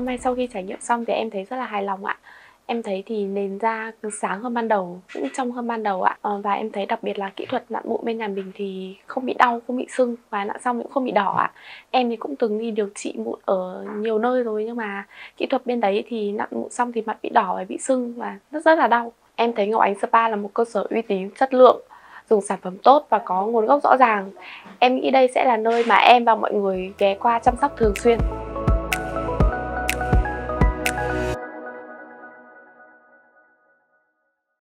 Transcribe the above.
hôm nay sau khi trải nghiệm xong thì em thấy rất là hài lòng ạ. Em thấy thì nền da sáng hơn ban đầu, cũng trong hơn ban đầu ạ. Ờ, và em thấy đặc biệt là kỹ thuật nặn mụn bên nhà mình thì không bị đau, không bị sưng và nặn xong cũng không bị đỏ ạ. Em thì cũng từng đi điều trị mụn ở nhiều nơi rồi nhưng mà kỹ thuật bên đấy thì nặn mụn xong thì mặt bị đỏ và bị sưng và rất rất là đau. Em thấy Ngọc Ánh Spa là một cơ sở uy tín, chất lượng, dùng sản phẩm tốt và có nguồn gốc rõ ràng. Em nghĩ đây sẽ là nơi mà em và mọi người ghé qua chăm sóc thường xuyên.